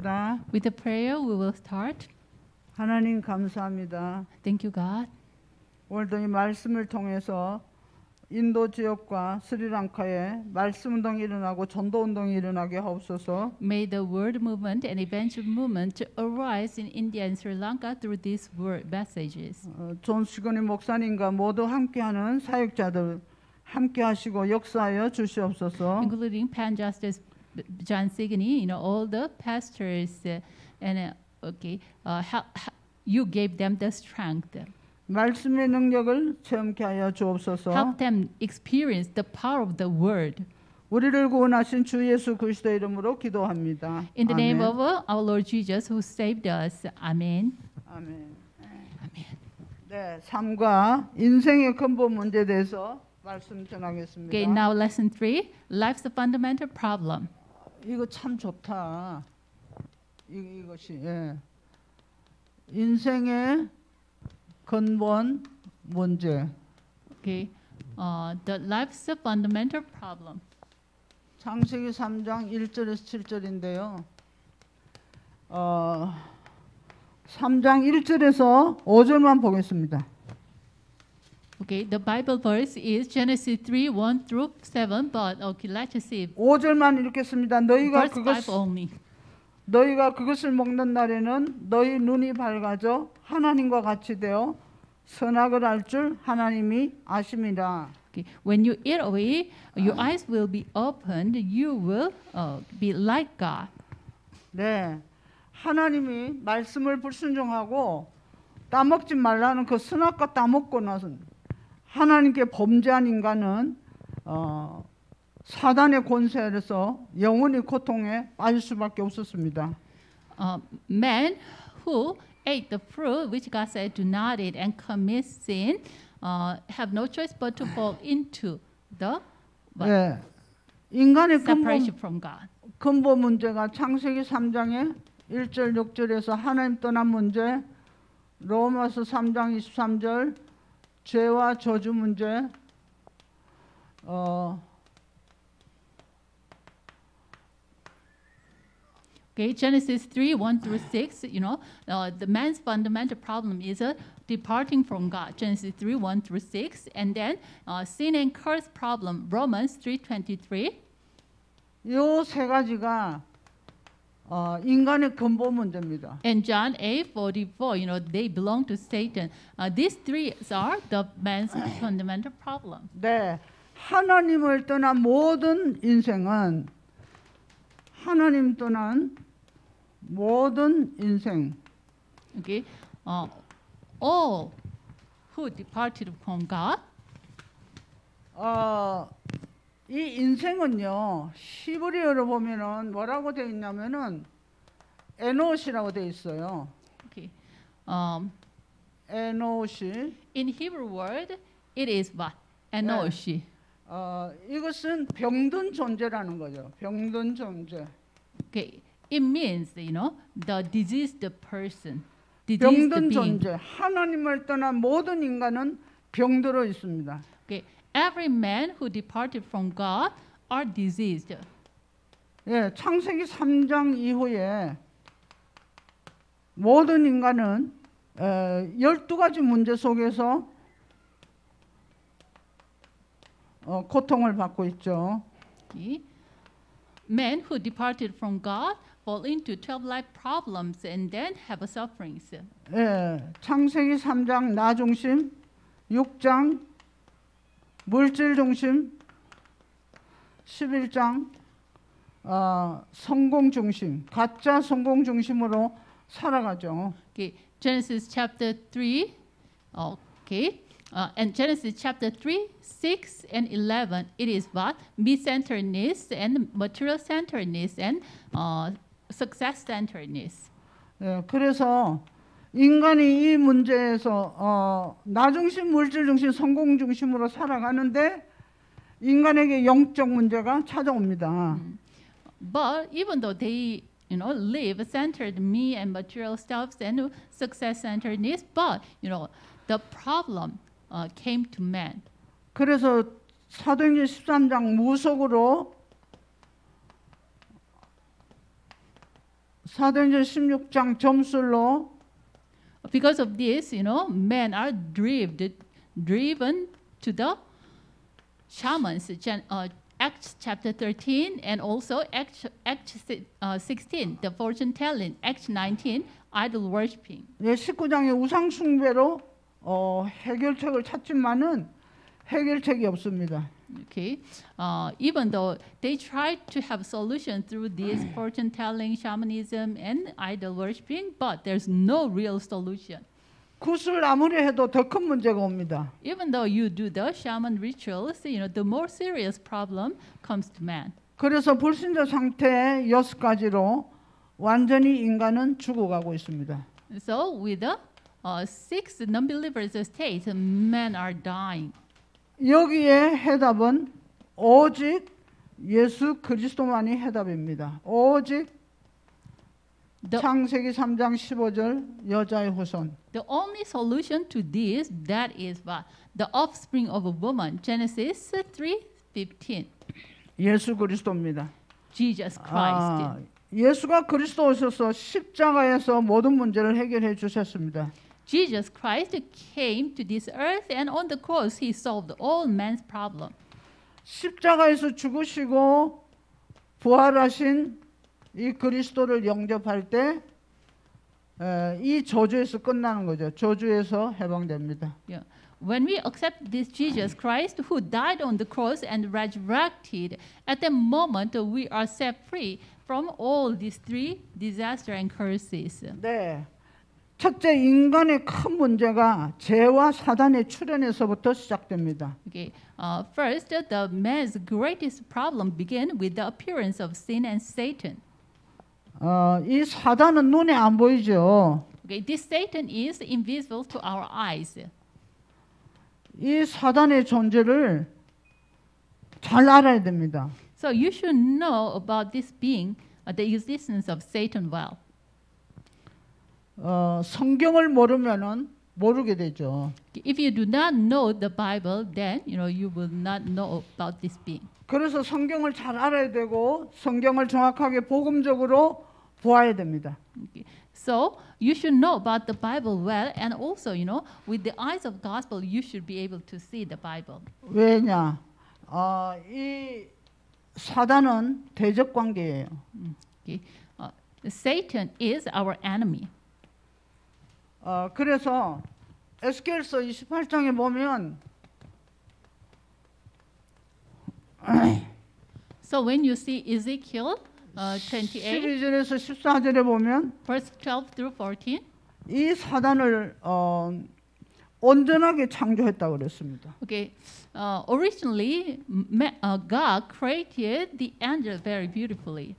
기도하겠습니다. With the prayer, we will start. 하나님 감사합니다. Thank you, God. 오늘도 이 말씀을 통해서 인도 지역과 스리랑카에 말씀 운동이 일어나고 전도 운동이 일어나게 하옵소서. May the word movement and evangel movement arise in India and Sri Lanka through these word messages. 어, 존 시건이 목사님과 모두 함께하는 사역자들 함께 하시고 역사하여 주시옵소서. including Pan Justice John Signy, you know, all the pastors, uh, and uh, okay, uh, how, how you gave them the strength, 말씀의 능력을 체험케 하여 주옵소서. help them experience the power of the word. 우리를 구원하신 주 예수 그리스도의 이름으로 기도합니다. In the name 아멘. of uh, our Lord Jesus, who saved us, Amen. 아멘. Amen. 네, 삶과 인생의 근본 문제에 대해서 말씀 전하겠습니다. Okay, now lesson three: life's fundamental problem. 이거 참 좋다. 이, 이것이 예. 인생의 근본 문제. Okay, uh, the life's fundamental problem. 창세기 3장 1절에서 7절인데요. 어, 3장 1절에서 5절만 보겠습니다. Okay, the Bible verse is Genesis 3, 1 through 7, but okay, let's just see 5절만 읽겠습니다. 너희가 verse 5 그것 only. 너희가 그것을 먹는 날에는 너희 눈이 밝아져 하나님과 같이 되어 선악을 알 줄 하나님이 아심이라. Okay. When you eat away, your eyes will be opened. You will uh, be like God. 네. 하나님이 말씀을 불순종하고 따먹지 말라는 그 선악과 따먹고 나서 하나님께 범죄한 인간은 어, 사단의 권세 아래서 영원히 고통에 빠질 수밖에 없었습니다. Uh, men who ate the fruit which God said do not eat and commit sin uh, have no choice but to fall into the what? 네. 인간의 separation from God. 근본 문제가 창세기 3장에 1절 6절에서 하나님 떠난 문제, 로마서 3장 23절 죄와 저주 문제, 어, Okay, Genesis 3, 1 through 6, you know, uh, the man's fundamental problem is uh, departing from God. Genesis 3, 1 through 6. And then uh, sin and curse problem, Romans 3, 23. 요세 가지가 어, 인간의 근본 문제입니다. And John 8, 44, you know, they belong to Satan. Uh, these three are the man's fundamental problem. 네, 하나님을 떠난 모든 인생은 하나님 떠난 모든 인생 Okay, uh, all who departed from God, 어, 이 인생은요 히브리어로 보면은 뭐라고 되어 있냐면은 에노시라고 되어 있어요. okay, um, 에노시. in Hebrew word, it is what? Enoshi. 어, 이것은 병든 존재라는 거죠. 병든 존재. Okay, it means you know the diseased person, diseased 병든 being. 존재. 하나님을 떠난 모든 인간은 병들어 있습니다. Okay, every man who departed from God are diseased. 예, 창세기 3장 이후에 모든 인간은 어, 12가지 문제 속에서 어, 고통을 받고 있죠. Men who departed from God fall into twelve life problems and then have sufferings. 예, 창세기 3장 나 중심, 6장 물질 중심, 11장 어, 성공 중심, 가짜 성공 중심으로 살아가죠. Okay, Genesis chapter 3, okay, uh, and Genesis chapter 3, 6, and 11, it is what? Me-centeredness and material-centeredness and uh, success-centeredness. 예, 그래서 인간이 이 문제에서 어, 나 중심, 물질 중심, 성공 중심으로 살아가는데 인간에게 영적 문제가 찾아옵니다. But even though they, you know, live centered me and material stuffs and success-centeredness, but, you know, the problem uh, came to man. 그래서 사도행전 13장 무속으로 사도행전 16장 점술로 Because of this, you know, men are driven, driven to the shamans. Gen- uh, Acts chapter 13 and also Acts, Acts si- uh, 16, the fortune telling. Acts 19, idol worshipping. 예, 19장의 우상 숭배로 어, 해결책을 찾지만은 해결책이 없습니다. Okay, uh, even though they tried to have solution through this fortune telling, shamanism, and idol worshipping, but there's no real solution. 굿을 아무리 해도 더 큰 문제가 옵니다. Even though you do the shaman rituals, you know, the more serious problem comes to man. 그래서 불신자 상태 여섯 가지로 완전히 인간은 죽어가고 있습니다. So with the uh, six non-believers state, men are dying. 여기에 해답은 오직 예수 그리스도만이 해답입니다. 오직 The, 창세기 3장 15절 여자의 후손. the only solution to this, that is what? The offspring of a woman, Genesis 3:15. 예수 그리스도입니다. Jesus Christ. 아, 예수가 그리스도 오셔서 십자가에서 모든 문제를 해결해 주셨습니다. Jesus Christ came to this earth and on the cross he solved all man's problem. 십자가에서 죽으시고 부활하신 이 그리스도를 영접할 때 이 저주에서 끝나는 거죠. 저주에서 해방됩니다. Yeah. When we accept this Jesus Christ who died on the cross and resurrected, at that moment we are set free from all these three disaster and curses. 네. 첫째 인간의 큰 문제가 죄와 사단의 출현에서부터 시작됩니다. Okay. Uh, first, the man's greatest problem began with the appearance of sin and Satan. 어, 이 사단은 눈에 안 보이죠. Okay. This Satan is invisible to our eyes. 이 사단의 존재를 잘 알아야 됩니다. So you should know about this being, uh, the existence of Satan well. 어, 성경을 모르면은 모르게 되죠. If you do not know the Bible, then you know you will not know about this being. 그래서 성경을 잘 알아야 되고 성경을 정확하게 복음적으로 보아야 됩니다. So you should know about the Bible well, and also you know with the eyes of gospel you should be able to see the Bible. 왜냐? 어, 이 사단은 대적 관계예요. Okay. Uh, Satan is our enemy. 어, 그래서 에스겔서 28장에 보면 So when you see Ezekiel uh, 28, 12절에서 14절에 보면 verse 12 through 14, 이 사단을 어, 온전하게 창조했다고 그랬습니다. okay, uh, originally uh, God created the angel very beautifully.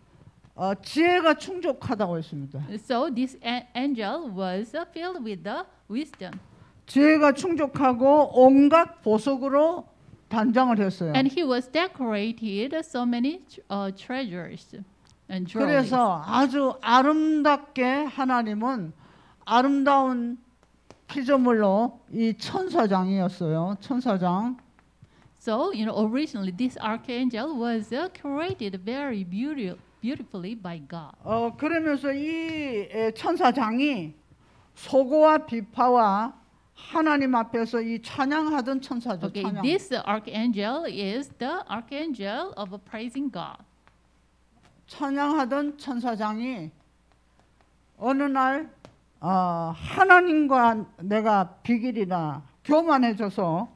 어, 지혜가 충족하다고 했습니다. So this angel was uh, filled with the wisdom, 지혜가 충족하고 온갖 보석으로 단장을 했어요. and he was decorated so many uh, treasures and jewelry. 그래서 아주 아름답게 하나님은 아름다운 피조물로 이 천사장이었어요. 천사장. So you know, originally this archangel was uh, created very beauty- beautifully by God. 어 그러면서 이 에, 천사장이 소고와 비파와 하나님 앞에서 이 찬양하던 천사죠. Okay, 찬양. this archangel is the archangel of praising God. 찬양하던 천사장이 어느 날 어, 하나님과 내가 비길이나 교만해져서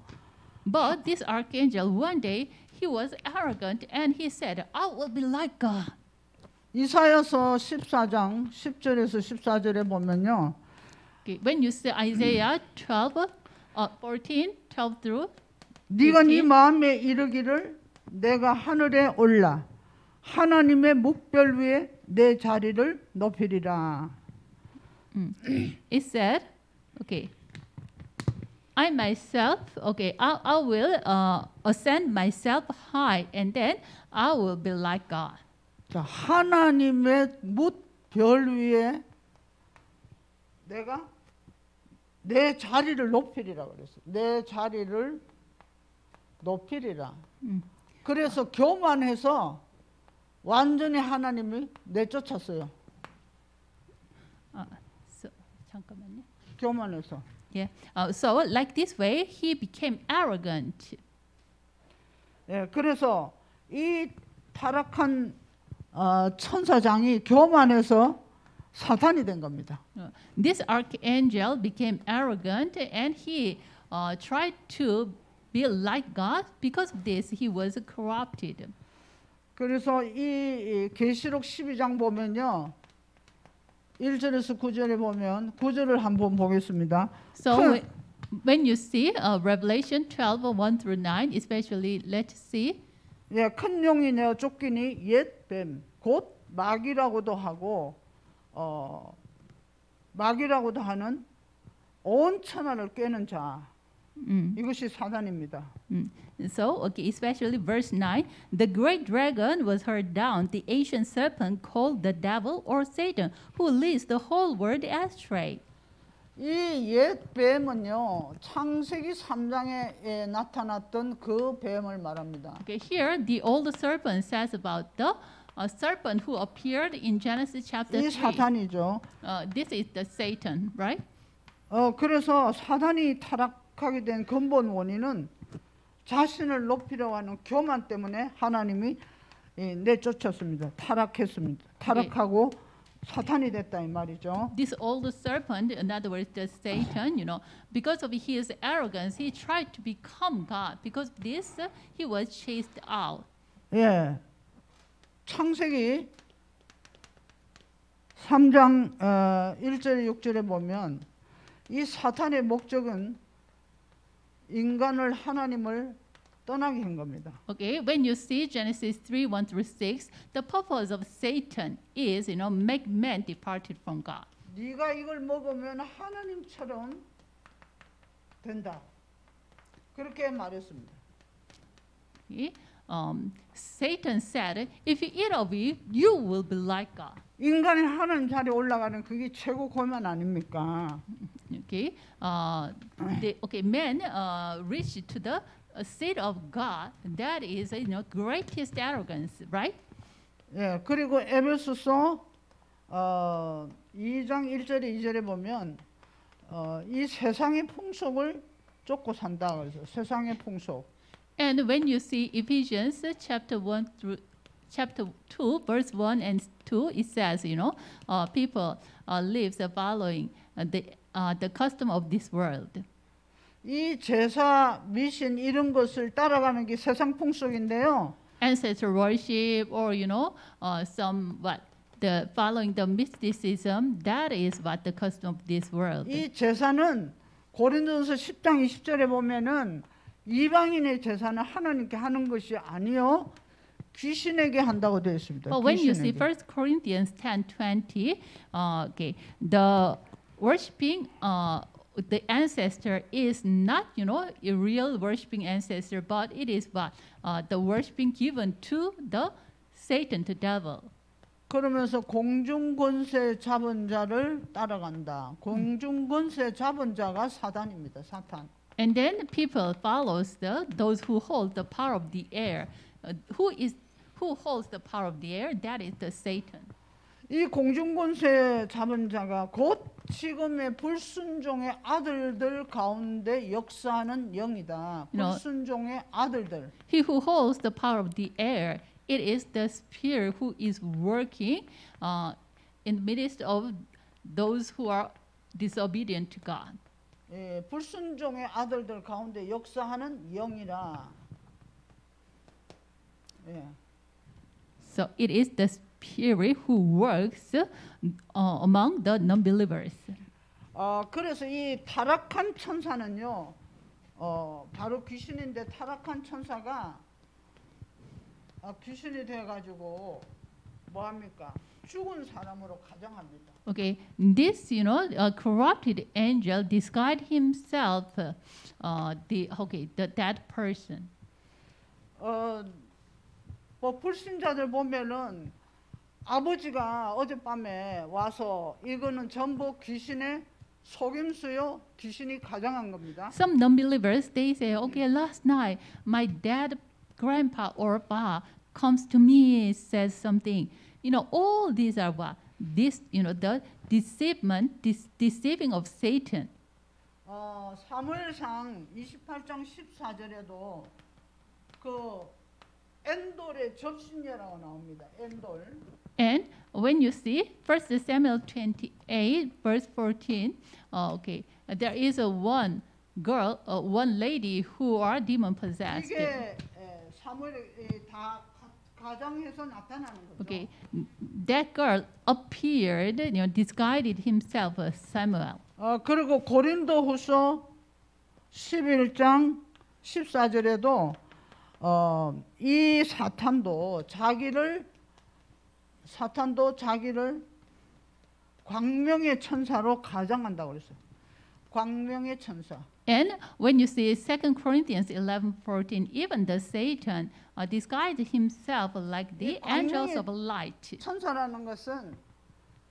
But this archangel, one day, he was arrogant and he said, I will be like God. 이사야서 14장 10절에서 14절에 보면요. Okay, when you see Isaiah 12, uh, 14, 12 through, 네가 네? 마음에 이르기를 내가 하늘에 올라 하나님의 묵별 위에 내 자리를 높이리라. it said, okay, I myself, okay, I, I will uh, ascend myself high and then I will be like God. 자, 하나님의 못별 위에 내가 내 자리를 높이리라 그랬어. 내 자리를 높이리라. 음. 그래서 교만해서 완전히 하나님을 내쫓았어요. Uh, so, 잠깐만요. 교만해서. Yeah. Uh, so like this way he became arrogant. 예, 그래서 이 타락한 어, 천사장이 교만해서 사탄이 된 겁니다. Uh, this archangel became arrogant and he uh, tried to be like God. Because of this, he was corrupted. 그래서 이, 이 계시록 12장 보면요. 1절에서 9절에 보면 9절을 한번 보겠습니다. So 큰- when, when you see uh, Revelation 12, 1 through 9, especially, let's see. 예, 큰 용이 내어 쫓기니 옛 뱀, 곧 마귀라고도 하고 어, 마귀라고도 하는 온 천하를 꿰는 자. Mm. 이것이 사단입니다. Mm. So, okay, especially verse 9 the great dragon was hurled down, the ancient serpent called the devil or Satan, who leads the whole world astray. 이 옛 뱀은요 창세기 3장에 나타났던 그 뱀을 말합니다. Okay, here the old serpent says about the uh, serpent who appeared in Genesis chapter 이 3. 사탄이죠. Uh, this is the Satan, right? 어 그래서 사단이 타락하게 된 근본 원인은 자신을 높이려고 하는 교만 때문에 하나님이 예, 내쫓았습니다. 타락했습니다. 타락하고 사탄이 됐다 이 말이죠. This old serpent, in other words, the Satan, you know, because of his arrogance, he tried to become God. Because of this, uh, he was chased out. 예. 창세기 3장 어, 1절 6절에 보면 이 사탄의 목적은 인간을 하나님을 떠나게 한 겁니다. Okay, when you see Genesis 3 1 through 6, the purpose of Satan is, you know, make man departed from God. 네가 이걸 먹으면 하나님처럼 된다. 그렇게 말했습니다. Okay? Um, Satan said, if you eat of it, you will be like God. 인간이 하나님 자리에 올라가는 그게 최고 고만 아닙니까? Okay, uh, the, okay, man uh, reached to the uh, seat of God. That is, you know, greatest arrogance, right? 예, 그리고 에베소서 어, 2장 1절에 2절에 보면 어, 이 세상의 풍속을 쫓고 산다 그래서 세상의 풍속. And when you see Ephesians uh, chapter 1 through chapter 2, verse 1 and 2, it says, you know, uh, people uh, lives uh, following uh, the, uh, the custom of this world. 이 제사, 미신 이런 것을 따라가는 게 세상 풍속인데요. Ancestor worship or, you know, uh, some what? The following the mysticism, that is what the custom of this world. 이 제사는 고린도서 10장 20절에 보면은 이방인의 제사는 하나님께 하는 것이 아니요 귀신에게 한다고 되어 있습니다. But when you see 귀신에게. 1 Corinthians 10:20, uh, okay, the worshiping uh, the ancestor is not, you know, a real worshiping ancestor, but it is what uh, the worshiping given to the Satan, the devil. 그러면서 공중 권세 잡은 자를 따라간다. 공중 권세 잡은 자가 사단입니다. 사탄. And then people follows the those who hold the power of the air. Uh, who is who holds the power of the air? That is the Satan. 이 공중 권세 잡은 자가 곧 지금의 불순종의 아들들 가운데 역사하는 영이다. 불순종의 아들들. He who holds the power of the air, it is the spirit who is working uh, in the midst of those who are disobedient to God. 예, 불순종의 아들들 가운데 역사하는 영이라. 예. So it is the spirit who works uh, among the non-believers. 어, 그래서 이 타락한 천사는요, 어, 바로 귀신인데 타락한 천사가 어, 귀신이 돼 가지고 뭐 합니까? 죽은 사람으로 가정합니다. Okay, this you know uh, corrupted angel described himself uh, uh, the okay the, that person. 어, 뭐 불신자들 보면은 아버지가 어젯밤에 와서 이거는 전부 귀신의 속임수요, 귀신이 가정한 겁니다. Some non-believers they say, okay, last night my dad, grandpa, or pa comes to me says something. You know, all these are what this, you know, the deceivement, this deceiving of Satan. 어, 사무엘상 28장 14절에도 그 엔돌의 접신녀라고 나옵니다. 엔돌. And when you see First Samuel 28 verse 14, uh, okay, there is a one girl, uh, one lady who are demon possessed. 이게 에, 사무엘이 다 가- 가정에서 나타나는 거죠. Okay, that girl appeared, you know, disguised himself as Samuel. 어, 그리고 고린도후서 11장 14절에도 어, 이 사탄도 자기를 사탄도 자기를 광명의 천사로 가장한다고 그랬어요. 광명의 천사. And when you see 2 Corinthians 11:14, even the Satan uh, disguised himself like the 이 angels of light. 천사라는 것은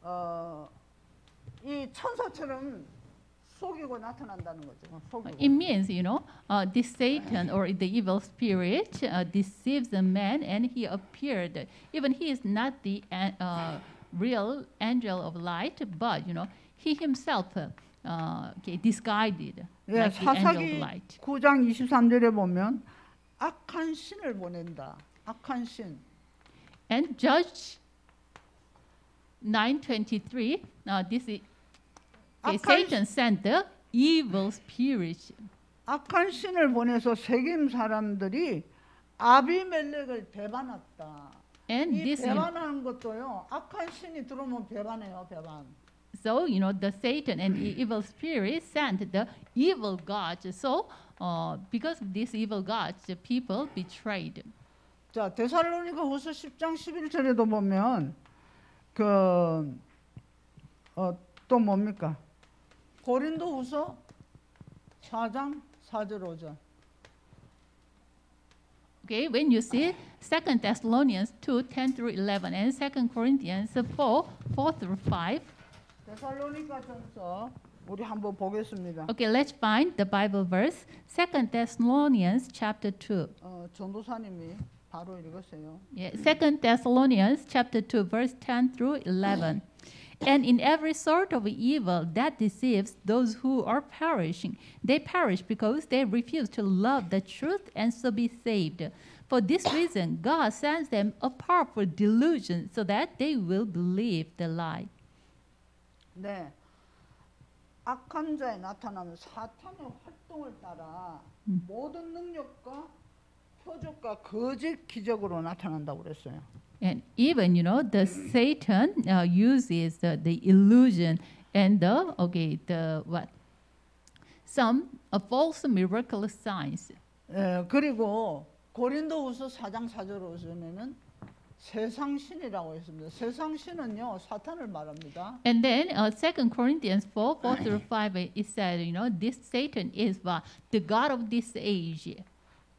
어, 이 천사처럼 속이고 나타난다는 거죠. 속이고. It means, you know, uh, this Satan or the evil spirit uh, deceives a man and he appeared. Even he is not the an- uh, real angel of light, but, you know, he himself uh, okay, disguised 예, like the angel of 사사기 light. 9장 23절에 보면 악한 신을 보낸다. 악한 신. And Judge 9:23, uh, this is okay, 악한, Satan sent the evil spirit. 악한 신을 보내서 세겜 사람들이 아비멜렉을 배반했다. And 이 this, 배반하는 것도요. 악한 신이 들어오면 배반해요. 배반. So, you know, the Satan and the evil spirit sent the evil gods. So, uh, because of these evil gods, the people betrayed. 자, 데살로니가 후서 10장 11절에도 보면 그 어, 또 뭡니까? 고린도 후서 4장 4절 5절. Okay, when you see 2 Thessalonians 2, 10 through 11, and 2 Corinthians 4, 4 through 5. 데살로니가 전서 우리 한번 보겠습니다. Okay, let's find the Bible verse. 2 Thessalonians chapter 2. 어, 전도사님이 바로 읽으세요. Yeah, 2 Thessalonians chapter 2, verse 10 through 11. And in every sort of evil that deceives those who are perishing, they perish because they refuse to love the truth and so be saved. For this reason, God sends them a powerful delusion so that they will believe the lie. 네. 악한 자에 나타나는 사탄의 활동을 따라 모든 능력과 표적과 거짓 기적으로 나타난다고 그랬어요. And even, you know, the Satan uh, uses the, the illusion and the, okay, the what? Some uh, false miraculous signs. 예, 그리고 고린도후서 4장 4절 5절에는 세상 신이라고 했습니다. 세상 신은요 사탄을 말합니다. And then uh, 2 Corinthians 4, 4 through 5, it said, you know, this Satan is what? The God of this age.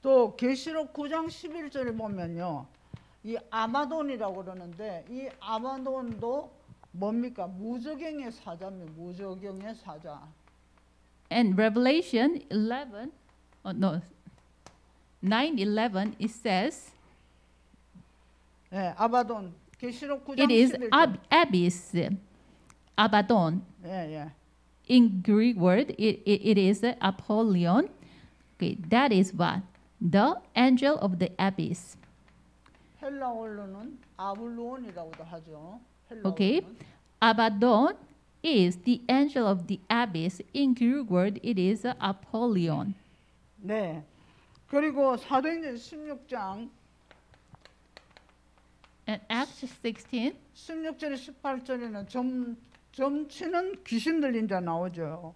또 계시록 9장 11절에 보면요. 이 아마돈이라고 그러는데 이 아마돈도 뭡니까? 무저경의 사자입니다. 무저경의 사자. And Revelation 11, oh, no, 9, 11, it says, 예, 아바돈. 계시록 9장 it is 11절. ab- abyss, Abaddon. 예, 예. In Greek word, it, it, it is Apollyon. Okay, that is what? The angel of the abyss. 헬라어로는 아블론이라고도 하죠. Okay. Abaddon is the angel of the abyss. In Greek word, it is Apollyon. 네. 그리고 사도행전 16장 And Acts 16, 16절에 18절에는 점 점치는 귀신 들린 자 나오죠.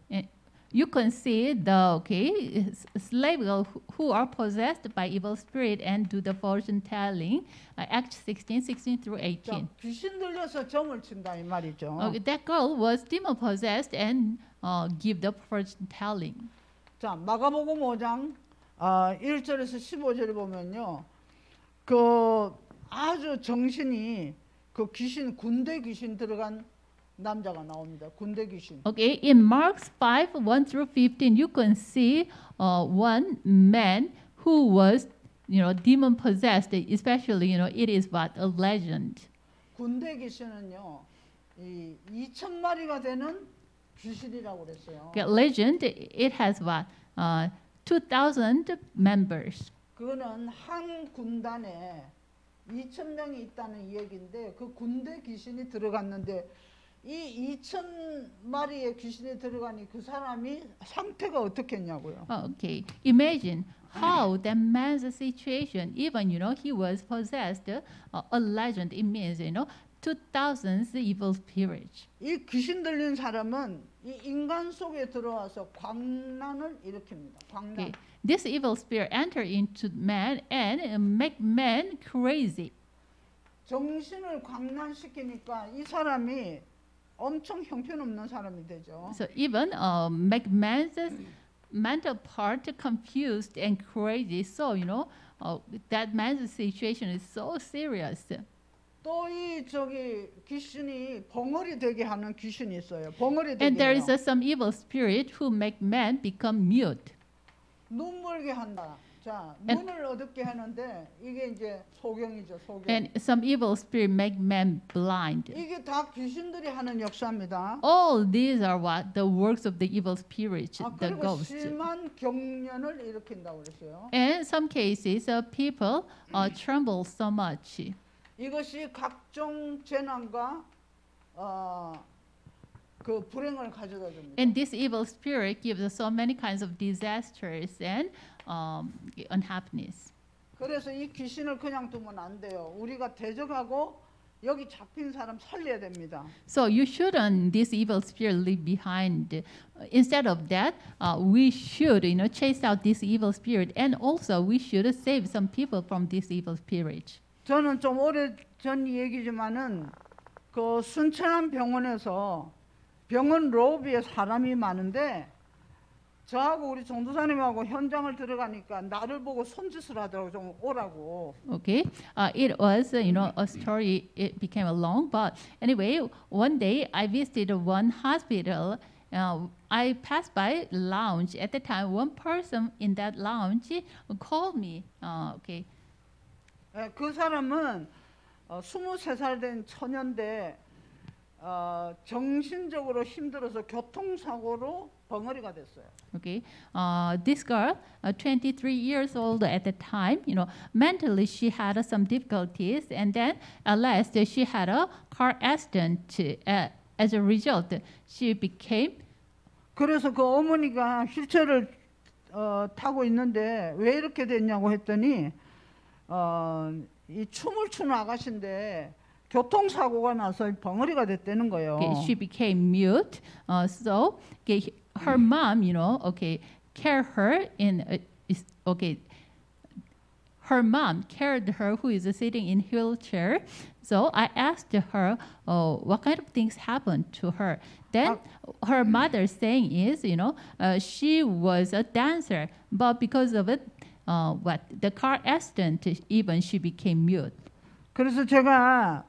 you can see the okay s- slave girl who, who are possessed by evil spirit and do the fortune telling. Uh, Acts 16, 16 through 자, 18. 귀신 들려서 점을 친다 이 말이죠. Okay, that girl was demon possessed and uh, give the fortune telling. 자, 마가복음 5장 아, 1절에서 15절에 보면요. 그 아주 정신이 그 귀신 군대 귀신 들어간 남자가 나옵니다. 군대 귀신. Okay, in Mark's 5, 1 through 15, you can see uh, one man who was, you know, demon possessed, especially, you know, it is what? A legend. 군대 귀신은요. 이 2천 마리가 되는 귀신이라고 그랬어요. Okay, legend, it has what? Uh, 2,000 members. 그거는 한 군단에 2천 명이 있다는 얘기인데 그 군대 귀신이 들어갔는데 이 2천 마리의 귀신이 들어가니 그 사람이 상태가 어떻겠냐고요. Okay, imagine how that man's situation, even, you know, he was possessed, uh, a legend, it means, you know, 2,000 evil spirits. 이 귀신 들린 사람은 이 인간 속에 들어와서 광란을 일으킵니다. 광란. Okay, this evil spirit enter into man and uh, make man crazy. 정신을 광란시키니까 이 사람이 엄청 형편없는 사람이 되죠. So even uh, make man's mental part confused and crazy. So you know uh, that man's situation is so serious. 또 이 저기 귀신이 벙어리 되게 하는 귀신이 있어요. 벙어리 And there 되게 is uh, some evil spirit who make man become mute. 눈 멀게 한다. 자, And- 눈을 어둡게 하는데 이게 이제 소경이죠, 소경. And some evil spirit make man blind. 이게 다 귀신들이 하는 역사입니다. All these are what the works of the evil spirits, 아, the 그리고 ghosts. 심한 경련을 일으킨다고 그랬어요. And some cases, uh, people uh, tremble so much. 이것이 각종 재난과 어, 그 불행을 가져다 줍니다. And this evil spirit gives us so many kinds of disasters and um, unhappiness. 그래서 이 귀신을 그냥 두면 안 돼요. 우리가 대적하고 여기 잡힌 사람 살려야 됩니다. So you shouldn't this evil spirit leave behind. Uh, Instead of that, uh, we should you know chase out this evil spirit, and also we should save some people from this evil spirit. 저는 좀 오래 전 얘기지만은 그 순천한 병원에서 병원 로비에 사람이 많은데 저하고 우리 전도사님하고 현장을 들어가니까 나를 보고 손짓을 하더라고 좀 오라고. Okay, uh, it was uh, you know a story. It became a long, but anyway, one day I visited one hospital. Uh, I passed by lounge at the time. One person in that lounge called me. Uh, okay, 예, 그 사람은 어, 23살 된 처녀인데 어, 정신적으로 힘들어서 교통사고로 벙어리가 됐어요. Okay, uh, this girl, uh, 23 years old at the time, you know, mentally she had uh, some difficulties, and then at last uh, she had a car accident. Uh, as a result, she became 그래서 그 어머니가 휠체어를 어, 타고 있는데 왜 이렇게 됐냐고 했더니 어, 이 춤을 추는 아가씨인데 교통사고가 나서 벙어리가 됐다는 거예요. okay, she became mute. Uh, so okay, her mom, you know, okay, care her in uh, is, okay. Her mom carried her, who is sitting in wheelchair. So I asked her, oh, what kind of things happened to her. Then her mother saying is, you know, uh, she was a dancer, but because of it, uh, what the car accident, even she became mute. 그래서 제가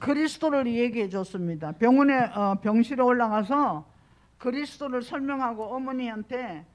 그리스도를 얘기해 줬습니다. 병원에 어, 병실에 올라가서 그리스도를 설명하고 어머니한테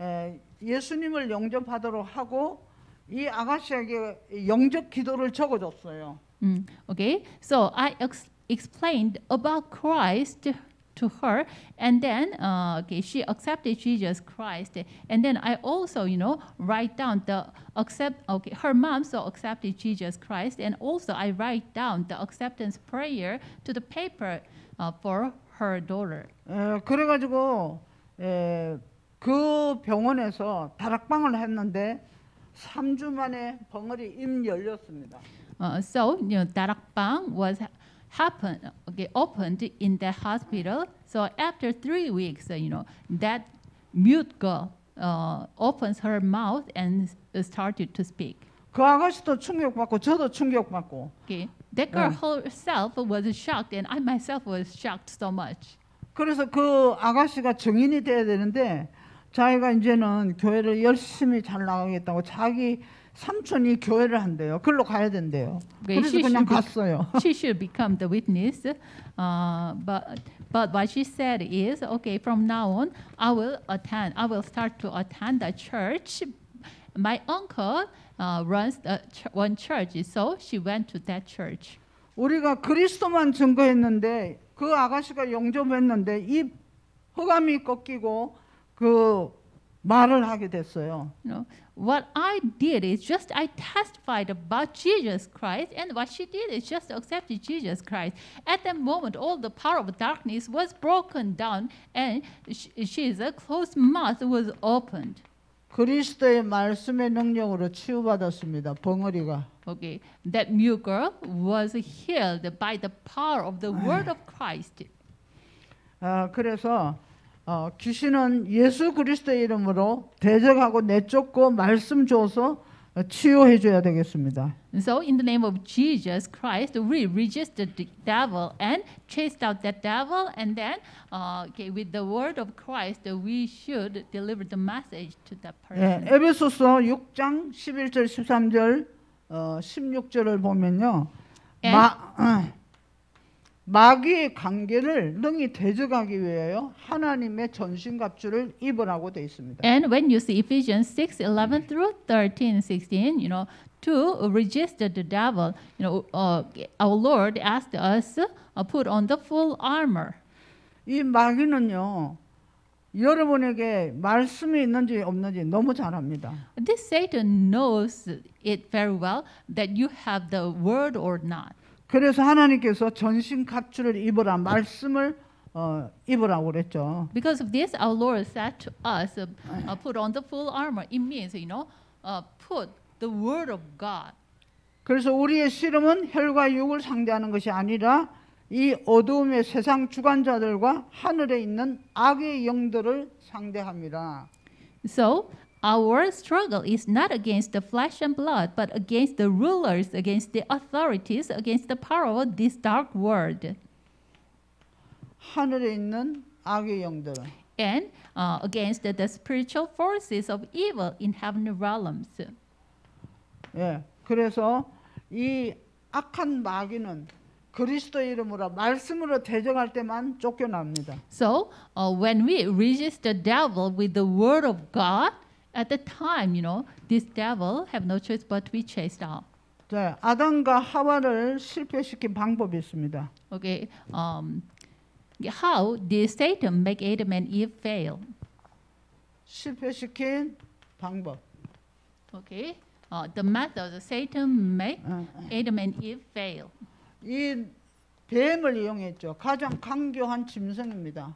에, 예수님을 영접하도록 하고 이 아가씨에게 영접 기도를 적어줬어요. Mm, okay, so I ex- explained about Christ to her, and then uh, okay, she accepted Jesus Christ, and then I also, you know, write down the accept. Okay, her mom so accepted Jesus Christ, and also I write down the acceptance prayer to the paper uh, for her daughter. 에, 그래가지고 에, 그 병원에서 다락방을 했는데 3주 만에 벙어리 입 열렸습니다. Uh, so you know, darakbang was happen okay opened in that hospital. So after three weeks, uh, you know, that mute girl uh, opens her mouth and started to speak. 그 아가씨도 충격받고 저도 충격받고 Okay, that girl herself was shocked, and I myself was shocked so much. 그래서 그 아가씨가 증인이 돼야 되는데 자기가 이제는 교회를 열심히 잘 나가겠다고 자기 삼촌이 교회를 한대요. 글로 가야 된대요. Okay, 그래서 그냥 should be- 갔어요. she should become the witness. Uh, but but what she said is, okay, from now on, I will attend. I will start to attend the church. My uncle uh, runs the ch- one church, so she went to that church. 우리가 그리스도만 증거했는데 그 아가씨가 영접했는데 이 허감이 꺾이고 그 말을 하게 됐어요. You know, what I did is just I testified about Jesus Christ, and what she did is just accepted Jesus Christ. At that moment, all the power of darkness was broken down, and sh- she's closed mouth was opened. 그리스도의 말씀의 능력으로 치유받았습니다. 벙어리가. Okay, that mute girl was healed by the power of the word of Christ. 아, 그래서 어, 귀신은 예수 그리스도의 이름으로 대적하고 내쫓고 말씀 줘서 어, 치유해 줘야 되겠습니다. And so, in the name of Jesus Christ, we resisted the devil and chased out that devil. And then, uh, okay, with the word of Christ, we should deliver the message to that 예, person. 에베소서 6장 11절 13절 어, 16절을 보면요. 예. 마, 어, 마귀의 관계를 능히 대적하기 위하여 하나님의 전신갑주를 입으라고 되어 있습니다. And when you see Ephesians 6 11 through 13, 16, you know, to resist the devil, you know, uh, our Lord asked us uh, put on the full armor. 이 마귀는요. 여러분에게 말씀이 있는지 없는지 너무 잘 압니다. This Satan knows it very well that you have the word or not. 그래서 하나님께서 전신 갑주를 입으라 말씀을 어, 입으라고 그랬죠. Because of this, our Lord said to us, uh, uh, put on the full armor. It means, you know, uh, put the word of God. 그래서 우리의 씨름은 혈과 육을 상대하는 것이 아니라 이 어두움의 세상 주관자들과 하늘에 있는 악의 영들을 상대합니다. So, our struggle is not against the flesh and blood, but against the rulers, against the authorities, against the power of this dark world, 하늘에 있는 악의 영들. and uh, against the, the spiritual forces of evil in heavenly realms. 예. 그래서 이 악한 마귀는 그리스도 이름으로 말씀으로 대적할 때만 쫓겨납니다. So, uh, when we resist the devil with the word of God, at the time, you know, this devil have no choice but to be chased out. 자, 아담과 하와를 실패시킨 방법이 있습니다. Okay, um, how did Satan make Adam and Eve fail? 실패시킨 방법. Okay, uh, the method Satan make 어, Adam and Eve fail. 이 뱀을 이용했죠. 가장 강교한 짐승입니다.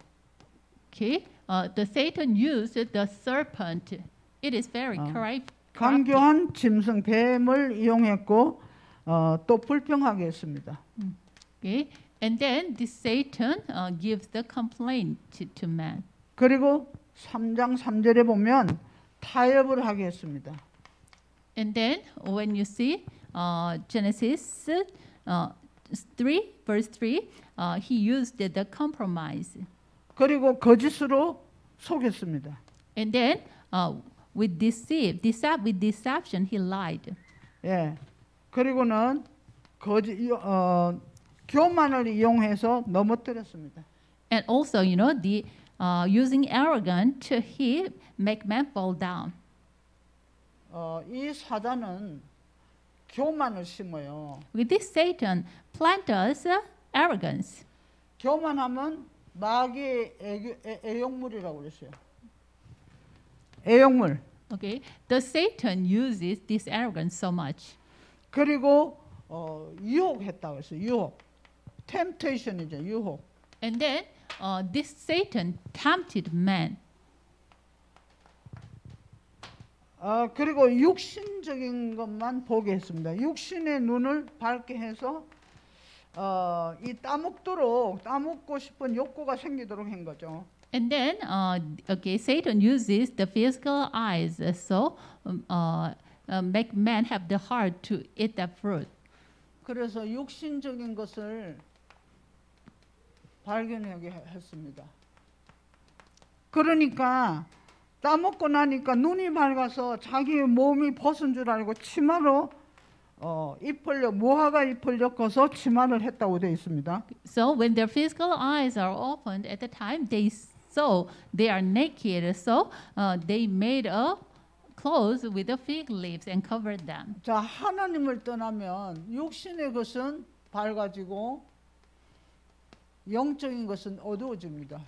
Okay, uh, the Satan used the serpent. It is very 어. correct. 강교한 짐승 뱀을 이용했고 어, 또 불평하게 했습니다. Okay, and then this Satan uh, gives the complaint to, to man. 그리고 3장 3절에 보면 타협을 하게 했습니다. And then when you see uh, Genesis uh, 3, verse 3, uh, he used the, the compromise. 그리고 거짓으로 속였습니다. And then uh, with deceive, decep- with deception, he lied. 예. 그리고는 거짓 어, 교만을 이용해서 넘어뜨렸습니다. And also, you know, the uh, using arrogance, he make man fall down. 어, 이 사단은 교만을 심어요. With this Satan plant us uh, arrogance. 교만하면 마귀의 애교, 애, 애용물이라고 그랬어요. 애용물. Okay, the Satan uses this arrogance so much. 그리고 어, 유혹했다고 했어요. 유혹. 템테이션이죠. 유혹. And then uh, this Satan tempted man. 어, 그리고 육신적인 것만 보게 했습니다. 육신의 눈을 밝게 해서 어, 이 따먹도록 따먹고 싶은 욕구가 생기도록 한 거죠. And then, uh, okay, Satan uses the physical eyes, uh, so um, uh, uh, make man have the heart to eat that fruit. 그래서 육신적인 것을 발견하게 해- 했습니다. 그러니까 따먹고 나니까 눈이 밝아서 자기 몸이 벗은 줄 알고 치마로 어, 입을 모하가 입을 엮어서 치마를 했다고 되어 있습니다. So when their physical eyes are opened at the time, they saw they are naked. So uh, they made a clothes with the fig leaves and covered them. 자 하나님을 떠나면 육신의 것은 밝아지고 영적인 것은 어두워집니다.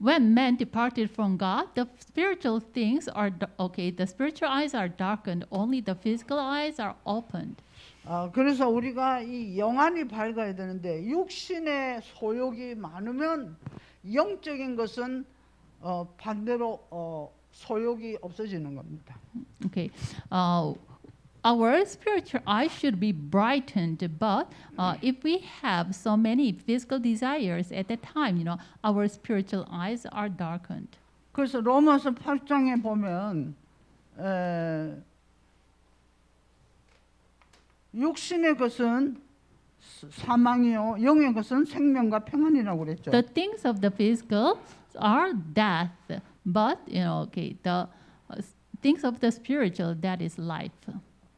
When man departed from God, the spiritual things are da- okay. The spiritual eyes are darkened. Only the physical eyes are opened. 아, 그래서 우리가 이 영안이 밝아야 되는데 육신의 소욕이 많으면 영적인 것은 어, 반대로 어, 소욕이 없어지는 겁니다. Okay. Uh, our spiritual eyes should be brightened, but uh, if we have so many physical desires at that time, you know, our spiritual eyes are darkened. 그래서 로마서 8장에 보면 에, 육신의 것은 스- 사망이요 영의 것은 생명과 평안이라고 그랬죠. The things of the physical are death, but you know, okay, the uh, things of the spiritual that is life.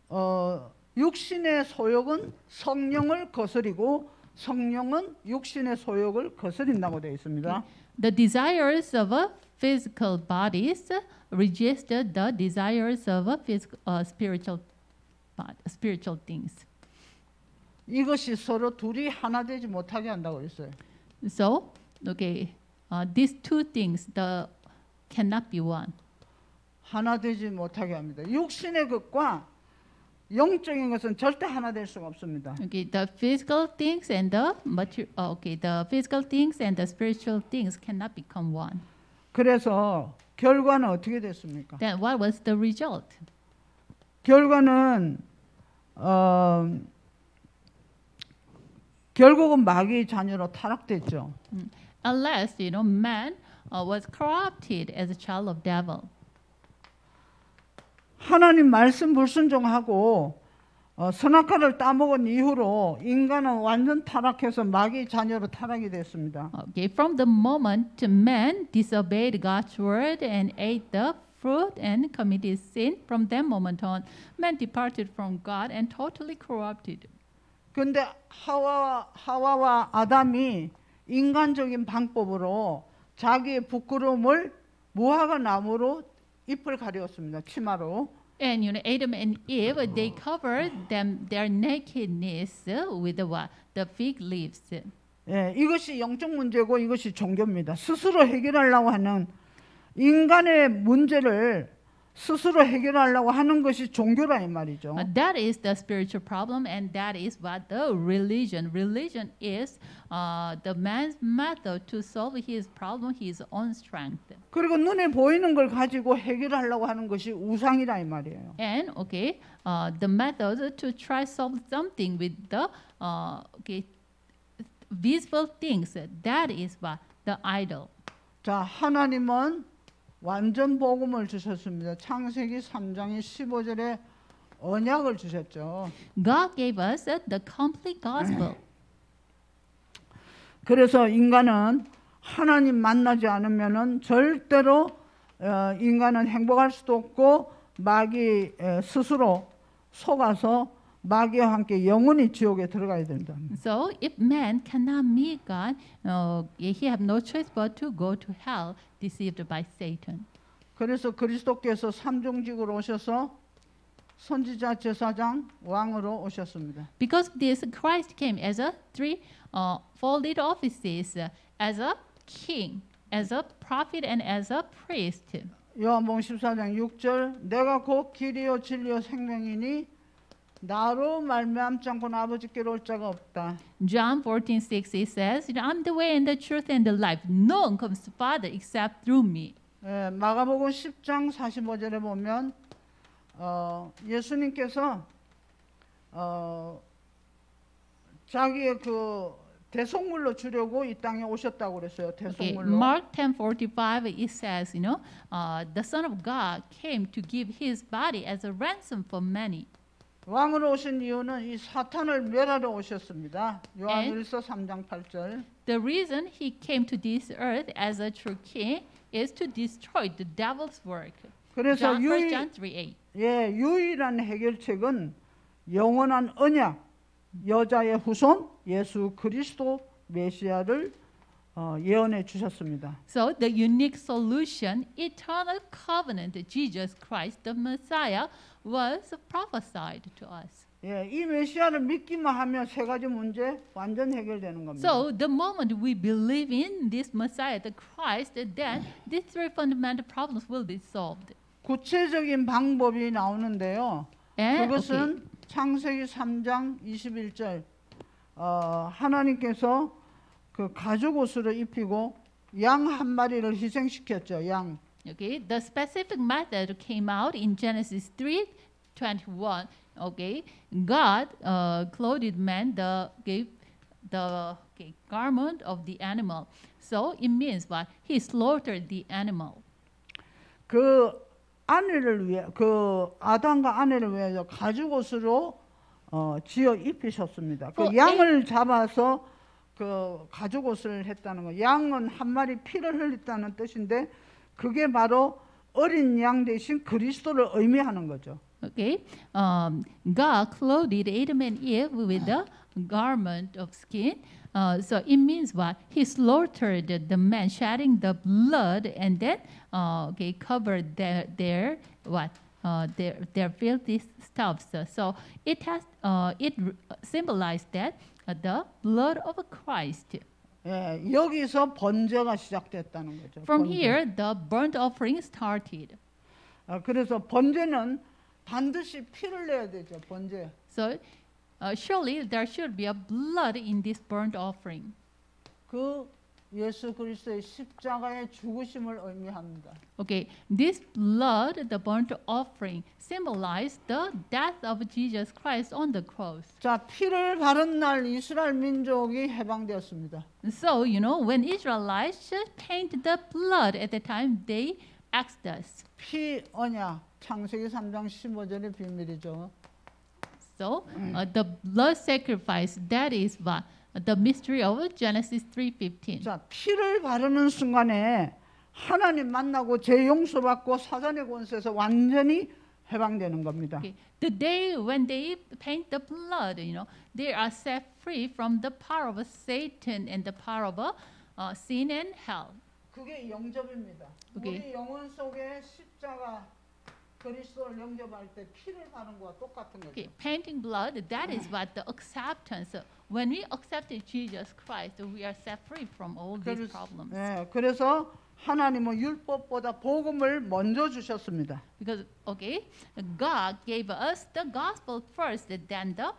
어, 육신의 소욕은 성령을 거스리고 성령은 육신의 소욕을 거스린다고 되어 있습니다. The desires of a physical bodies resist the desires of a physical, uh, spiritual, spiritual things. 이것이 서로 둘이 하나 되지 못하게 한다고 그랬어요. So, okay, uh, these two things the cannot be one. 하나 되지 못하게 합니다. 육신의 것과 영적인 것은 절대 하나 될 수가 없습니다. Okay, the physical things and the mater- uh, okay, the physical things and the spiritual things cannot become one. 그래서 결과는 어떻게 됐습니까? Then what was the result? 결과는 어, 결국은 마귀의 자녀로 타락됐죠. Unless you know, man uh, was corrupted as a child of devil. 하나님 말씀 불순종하고 어, 선악과를 따먹은 이후로 인간은 완전 타락해서 마귀 자녀로 타락이 됐습니다. Okay, from the moment man disobeyed God's word and ate the fruit and committed sin, from that moment on, man departed from God and totally corrupted. 근데 하와 하와와 아담이 인간적인 방법으로 자기의 부끄러움을 무화과 나무로 잎을 가렸습니다. 치마로. And you know, Adam and Eve, they covered them their nakedness with the what? The fig leaves. 예, 이것이 영적 문제고 이것이 종교입니다. 스스로 해결하려고 하는 인간의 문제를 스스로 해결하려고 하는 것이 종교라 이 말이죠. Uh, that is the spiritual problem, and that is what the religion. Religion is uh, the man's method to solve his problem, his own strength. 그리고 눈에 보이는 걸 가지고 해결하려고 하는 것이 우상이라 이 말이에요. And okay, uh, the method to try solve something with the uh, okay visible things. That is what the idol. 자, 하나님은 완전 복음을 주셨습니다. 창세기 3장의 15절에 언약을 주셨죠. God gave us the complete gospel. 그래서 인간은 하나님 만나지 않으면은 절대로 어, 인간은 행복할 수도 없고 마귀 에, 스스로 속아서 마귀와 함께 영원히 지옥에 들어가야 된다. So if man cannot meet God, uh, he have no choice but to go to hell, deceived by Satan. 그래서 그리스도께서 삼중직으로 오셔서 선지자, 제사장, 왕으로 오셨습니다. Because this, Christ came as a three uh, folded offices, uh, as a king, as a prophet, and as a priest. 요한복음 14장 6절 내가 곧 길이요 진리요 생명이니 나로 말미암지 않고는 아버지께로 올 자가 없다. John 14:6 it says, "I'm the way and the truth and the life. No one comes to Father except through me." 예, 마가복음 10장 45절에 보면 어, 예수님께서 어, 자기의 그 대속물로 주려고 이 땅에 오셨다고 그랬어요. Okay, 대속물로. Mark 10:45 it says, you know, uh, the Son of God came to give His body as a ransom for many. 왕으로 오신 이유는 이 사탄을 멸하러 오셨습니다. 에? 요한일서 3장 8절. The reason He came to this earth as a true King is to destroy the devil's work. 그래서 John, 1 유일, John 3:8. 예, 유일한 해결책은 영원한 언약, 여자의 후손 예수 그리스도 메시아를 어, 예언해 주셨습니다. So the unique solution, eternal covenant, Jesus Christ, the Messiah, was prophesied to us. 예, 이 메시아를 믿기만 하면 세 가지 문제 완전 해결되는 겁니다. So the moment we believe in this Messiah, the Christ, then these three fundamental problems will be solved. 구체적인 방법이 나오는데요. And 그것은 창세기 3장 21절 어, 하나님께서 그 가죽 옷을 입히고 양 한 마리를 희생시켰죠. 양. Okay, the specific method came out in Genesis 3:21. Okay, God uh, clothed man the gave the okay, garment of the animal. So it means what? He slaughtered the animal. 그 아내를 위해 그 아담과 아내를 위해서 가죽 옷으로 어, 지어 입히셨습니다. 그 어, 양을 잡아서 그 가죽 옷을 했다는 거. 양은 한 마리 피를 흘렸다는 뜻인데 그게 바로 어린 양 대신 그리스도를 의미하는 거죠. Okay, um, God clothed Adam and Eve with the garment of skin. Uh, so it means what? He slaughtered the man, shedding the blood, and then uh, okay, covered their their what? Uh, their their filthy stuffs. So, so it has uh, it r- symbolized that uh, the blood of Christ. 예, 여기서 번제가 시작됐다는 거죠. From 번제. here, the burnt offering started. 아, 그래서 번제는 반드시 피를 내야 되죠. 번제. So uh, surely there should be a blood in this burnt offering. 그 예수 그리스도의 십자가의 죽으심을 의미합니다. Okay, this blood, the burnt offering, symbolized the death of Jesus Christ on the cross. 자, 피를 바른 날 이스라엘 민족이 해방되었습니다. So, you know, when Israelites paint the blood at the time they exodus. 피 언약 창세기 3장 15절의 비밀이죠. So, uh, the blood sacrifice, that is what? The mystery of Genesis 3.15. 자, 피를 바르는 순간에 하나님 만나고 죄 용서받고 사단의 권세에서 완전히 해방되는 겁니다. Okay. The day when they paint the blood, you know, they are set free from the power of Satan and the power of uh, uh, sin and hell. 그게 영접입니다. 오케이. 우리 영혼 속에 십자가 그리스도를 영접할 때 피를 바른 거와 똑같은 거죠. Okay, painting blood, that is what the acceptance. uh, When we accepted Jesus Christ, we are set free from all these 그래서, problems. 예, 그래서 하나님은 율법보다 복음을 먼저 주셨습니다. Because, okay, God gave us the gospel first, then the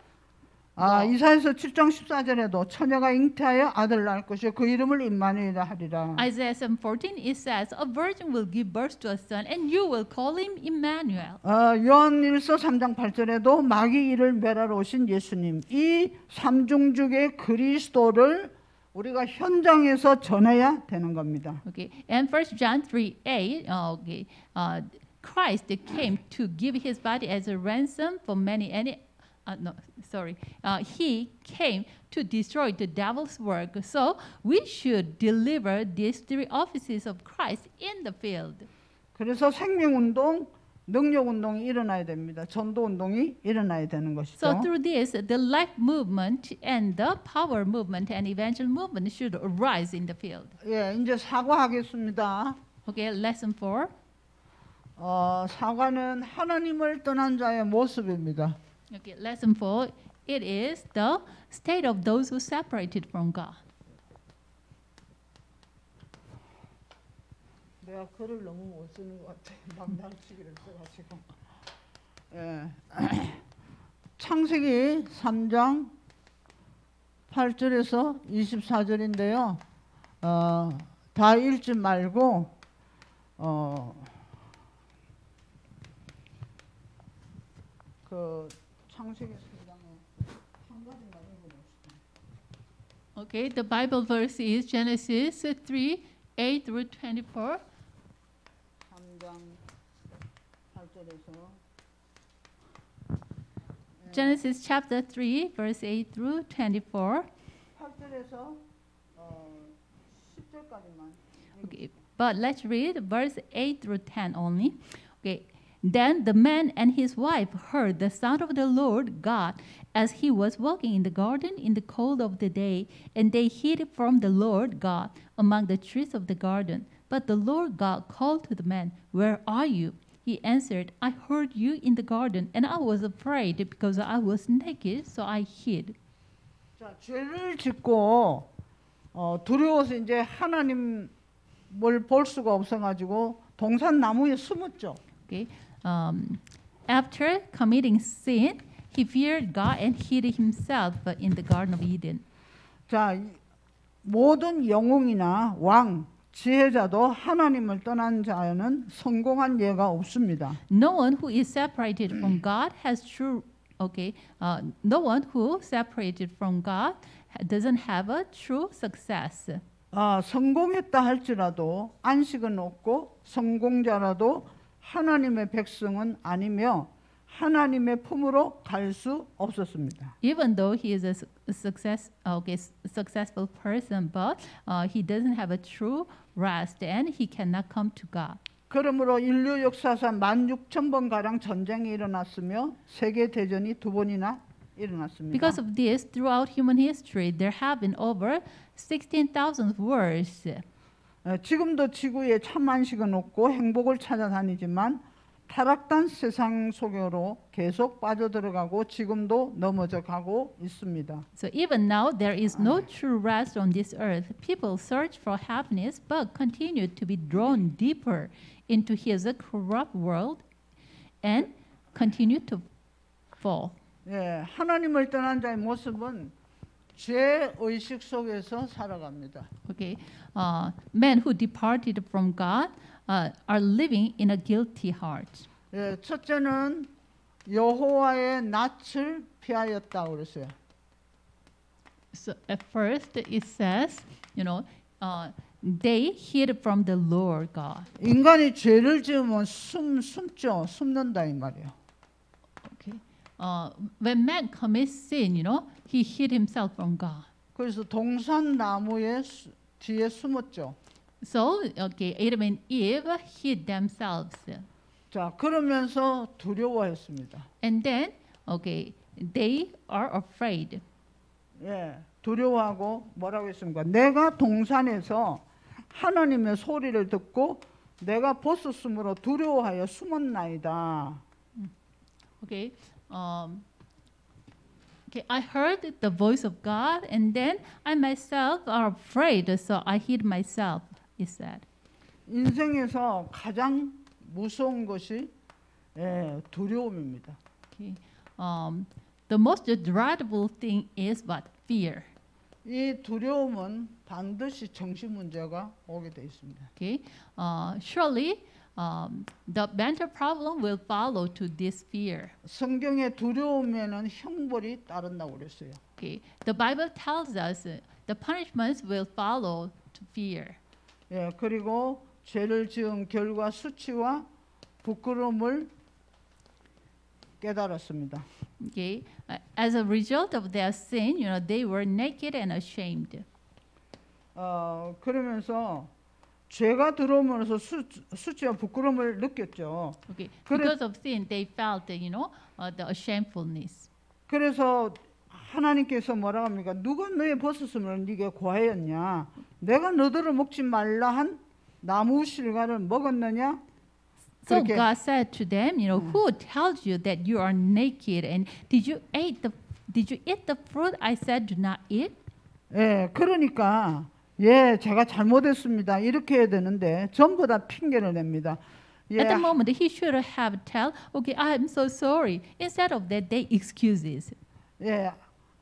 아, 뭐. 이사에서 7장 14절에도 처녀가 잉태하여 아들을 낳을 것이요 그 이름을 임마누엘이라 하리라. Isaiah 7:14 it says, "A virgin will give birth to a son, and you will call him Emmanuel." 어, 요한일서 3장 8절에도 마귀 이를 멸하러 오신 예수님 이 삼중죽의 그리스도를 우리가 현장에서 전해야 되는 겁니다. Okay, and First John 3 8, uh, okay, uh, Christ came to give his body as a ransom for many. And uh, no, sorry, uh, he came to destroy the devil's work. So we should deliver these three offices of Christ in the field. 그래서 생명 운동, 능력 운동이 일어나야 됩니다. 전도 운동이 일어나야 되는 것이죠. So through this, the life movement and the power movement and evangel movement should arise in the field. 예, 이제 사과하겠습니다. Okay, lesson four. 어, 사과는 하나님을 떠난 자의 모습입니다. Okay, lesson four. It is the state of those who separated from God. 내가 글을 너무 못 쓰는 것 같아. 막 날치기를 써가지고. 예. 창세기 3장 8절에서 24절인데요. 어, 다 읽지 말고 어, 그 창세기 3장에 한 가지만 읽어봅시다. Okay, the Bible verse is Genesis 3 8 through 24. 3장 8절에서 Genesis chapter 3, verse 8 through 24. 8절에서 어, 10절까지만. Okay, but let's read verse 8 through 10 only. Okay, then the man and his wife heard the sound of the Lord God as he was walking in the garden in the cold of the day, and they hid from the Lord God among the trees of the garden. But the Lord God called to the man, Where are you? He answered, I heard you in the garden, and I was afraid because I was naked, so I hid. 자, 죄를 짓고 어, 두려워서 이제 하나님을 볼 수가 없어가지고 동산 나무에 숨었죠. Okay. Um, after committing sin, he feared God and hid himself in the Garden of Eden. 자, 이 모든 영웅이나 왕, 지혜자도 하나님을 떠난 자는 성공한 예가 없습니다. No one who is separated from God has true. Okay. Uh, no one who separated from God doesn't have a true success. 아, 성공했다 할지라도 안식은 없고 성공자라도 하나님의 백성은 아니며 하나님의 품으로 갈 수 없었습니다. Even though he is a, su- a success, okay, successful person, but uh, he doesn't have a true rest and he cannot come to God. 그러므로 인류 역사상 16,000번 가량 전쟁이 일어났으며 세계 대전이 두 번이나 일어났습니다. Because of this, throughout human history, there have been over 16,000 wars. 어, 지금도 지구에 참 안식은 없고 행복을 찾아다니지만 타락단 세상 속으로 계속 빠져들어가고 지금도 넘어져 가고 있습니다. So even now, there is no true rest on this earth. People search for happiness, but continue to be drawn deeper into his corrupt world and continue to fall. 예, 하나님을 떠난 자의 모습은 죄 의식 속에서 살아갑니다. Okay, uh, men who departed from God uh, are living in a guilty heart. 예, 첫째는 여호와의 낯을 피하였다 그랬어요. So at first it says, you know, uh, they hid from the Lord God. 인간이 죄를 지으면 숨 숨죠, 숨는다 이 말이에요. Okay, uh, when man commits sin, you know, he hid himself from God. 그래서 동산 나무의 수- 뒤에 숨었죠. So okay, Adam and Eve hid themselves, 자, 그러면서 두려워했습니다. and then okay, they are afraid. 예, 두려워하고 뭐라고 했습니까? 내가 동산에서 하나님의 소리를 듣고 내가 벗었으므로 두려워하여 숨었나이다. Okay. Um, okay, I heard the voice of God, and then I myself are afraid, so I hid myself. He said. 인생에서 가장 무서운 것이 예, 두려움입니다. Okay. Um, the most dreadful thing is what fear. 이 두려움은 반드시 정신 문제가 오게 돼 있습니다. Okay. Uh, surely, um, the mental problem will follow to this fear. 성경의 두려움에는 형벌이 따른다고 그랬어요. Okay. The Bible tells us uh, the punishments will follow to fear. 예, 그리고 죄를 지은 결과 수치와 부끄러움을 깨달았습니다. Okay. Uh, as a result of their sin, you know, they were naked and ashamed. 어, 그러면서 죄가 들어오면서 수, 수치와 부끄러움을 느꼈죠. Okay. Because of sin, they felt, uh, you know, uh, the shamefulness. 그래서 하나님께서 뭐라고 합니까? 누가 너의 벗었으면 네게 고하였냐? 내가 너들을 먹지 말라 한 나무 실과를 먹었느냐? So God said to them, you know, who tells you that you are naked and did you eat the did you eat the fruit I said do not eat? 예, 그러니까 예, 제가 잘못했습니다. 이렇게 해야 되는데 전부 다 핑계를 냅니다. 예, At the moment, he should have tell, okay, I'm so sorry. Instead of that, they excuses. 예,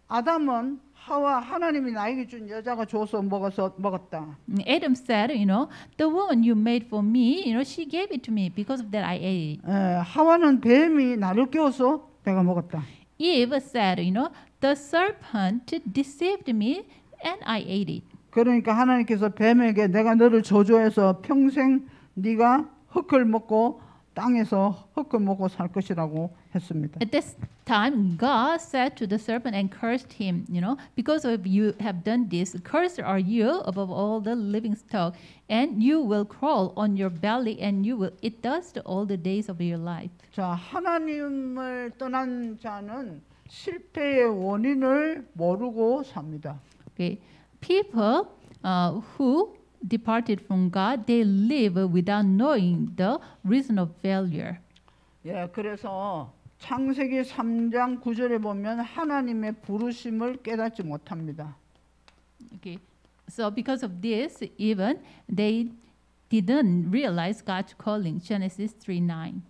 아담은 하와 하나님이 나에게 준 여자가 줘서 먹어서 먹었다. Adam said, you know, the woman you made for me, you know, she gave it to me because of that I ate it. 예, 하와는 뱀이 나를 깨워서 내가 먹었다. Eve said, you know, the serpent deceived me and I ate it. 그러니까 하나님께서 뱀에게 내가 너를 저주해서 평생 네가 흙을 먹고 땅에서 흙을 먹고 살 것이라고 했습니다. At this time, God said to the serpent and cursed him, you know, because of you have done this, cursed are you above all the living stock, and you will crawl on your belly, and you will eat dust all the days of your life. 자, 하나님을 떠난 자는 실패의 원인을 모르고 삽니다. Okay, people uh, who departed from God, they live without knowing the reason of failure. 예, 그래서 창세기 3장 9절에 보면 하나님의 부르심을 깨닫지 못합니다. Okay, so because of this, even they didn't realize God's calling. Genesis 3 9.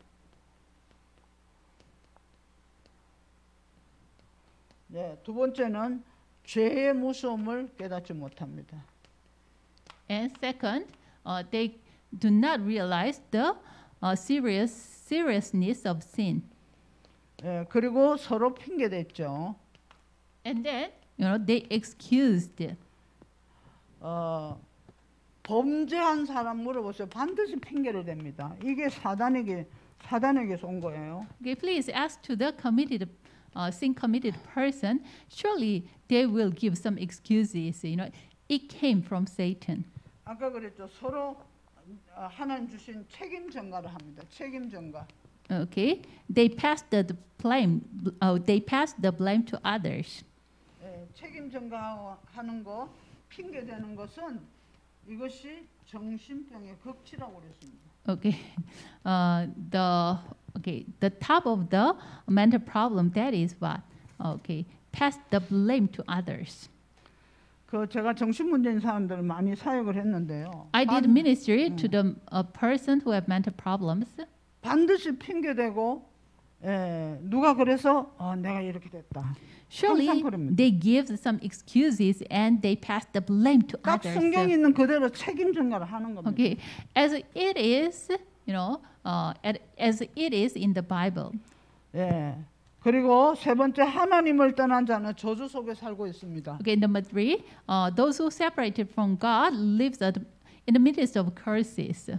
예, 두 번째는 죄의 무서움을 깨닫지 못합니다. And second, uh, they do not realize the uh, serious seriousness of sin. 예, 그리고 서로 핑계 댔죠. And then, you know, they excused. 어, 범죄한 사람 물어보세요. 반드시 핑계를 댑니다. 이게 사단에게 사단에게서 온 거예요. Okay, please ask to the committed, uh, sin committed person. Surely they will give some excuses. You know, it came from Satan. 아까 그랬죠. 서로 어, 하나님 주신 책임 전가를 합니다. 책임 전가. Okay, they passed the blame. Uh, they passed the blame to others. 예, 책임 전가하는 거 핑계 대는 것은 이것이 정신병의 극치라고 그랬습니다. Okay, uh, the okay the top of the mental problem that is what okay pass the blame to others. 그 제가 정신 문제인 사람들을 많이 사역을 했는데요. I did 반- ministry to the a person who have mental problems. 반드시 핑계 대고 예, 누가 그래서 어, 내가 이렇게 됐다. Surely 항상 그럽니다. they give some excuses and they pass the blame to 딱 others. 성경에 있는 그대로 책임 전가를 하는 겁니다. Okay, as it is, you know, uh, at- as it is in the Bible. 예. 그리고 세 번째 하나님을 떠난 자는 저주 속에 살고 있습니다. Okay, number three, uh, those who separated from God lives at, in the midst of curses.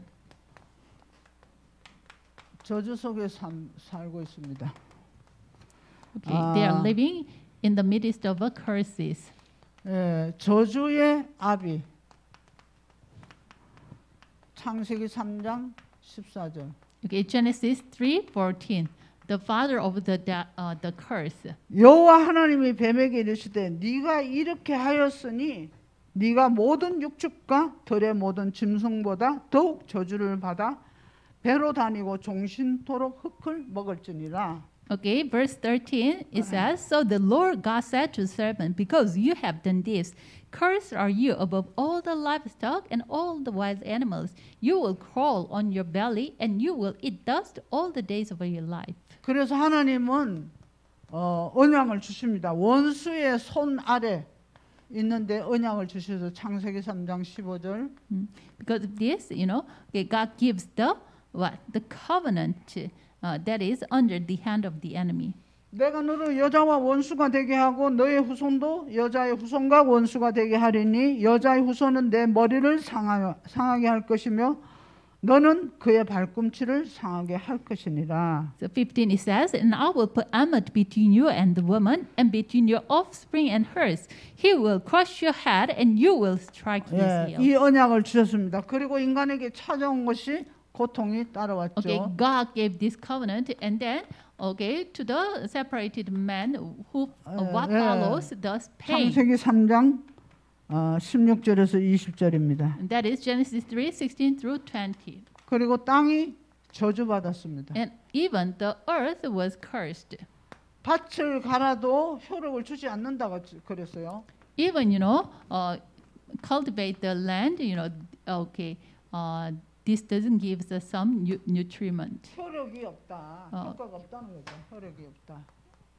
저주 속에 삼, 살고 있습니다. Okay, they are Ah. living in the midst of curses. 예, 저주의 아비. 창세기 3장 14절. Okay, Genesis three fourteen, the father of the uh, the curse. 여호와 하나님이 뱀에게 이르시되 네가 이렇게 하였으니 네가 모든 육축과 들의 모든 짐승보다 더욱 저주를 받아 배로 다니고 종신토록 흙을 먹을지니라. Okay, verse 13, it says, So the Lord God said to the serpent, Because you have done this, cursed are you above all the livestock and all the wild animals. You will crawl on your belly, and you will eat dust all the days of your life. 그래서 하나님은 어, 언양을 주십니다. 원수의 손 아래 있는데 언양을 주셔서 창세기 3장 15절 Mm. Because of this, you know, okay, God gives the what? The covenant Uh, that is under the hand of the enemy. 내가 너를 여자와 원수가 되게 하고 너의 후손도 여자의 후손과 원수가 되게 하리니 여자의 후손은 내 머리를 상하, 상하게 할 것이며 너는 그의 발꿈치를 상하게 할 것이니라. So 15 it says, And I will put enmity between you and the woman, and between your offspring and hers. He will crush your head, and you will strike his 예, heel. 이 언약을 주셨습니다. 그리고 인간에게 찾아온 것이 고통이 따라왔죠. Okay, God gave this covenant, and then okay to the separated man who uh, Uh, what follows thus pain. 창세기 3장 어, 16절에서 20절입니다. And that is Genesis 3, 16 through 20. 그리고 땅이 저주받았습니다. And even the earth was cursed. 밭을 갈아도 효력을 주지 않는다고 그랬어요. Even you know, uh, cultivate the land. You know, okay, uh, this doesn't give us some nu- nutriment. 효력이 없다. 어. 효과가 없다는 거죠. 효력이 없다.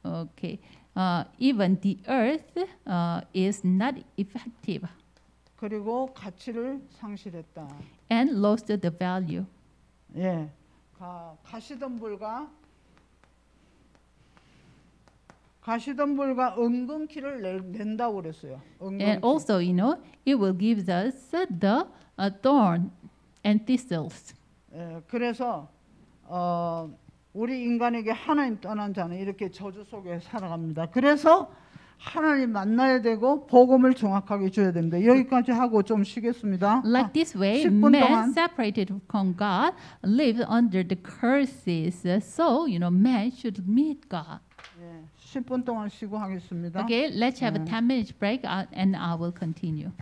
Okay, uh, even the earth uh, is not effective 그리고 가치를 상실했다. and lost the value. 예. 가, 가시덤불과 가시덤불과 은근키를 내, 낸다고 그랬어요. 은근키. And also, you know, it will give us the uh, thorn and thistles. 예, 그래서 어, 우리 인간에게 하나님 떠난 자는 이렇게 저주 속에 살아갑니다. 그래서 하나님 만나야 되고 복음을 정확하게 줘야 됩니다. 여기까지 하고 좀 쉬겠습니다. Like this way, 10분 man separated from God lives under the curses. So, you know, man should meet God. 예, 10분 동안 쉬고 하겠습니다. Okay, let's have a 네. 10 minutes break uh, and I will continue.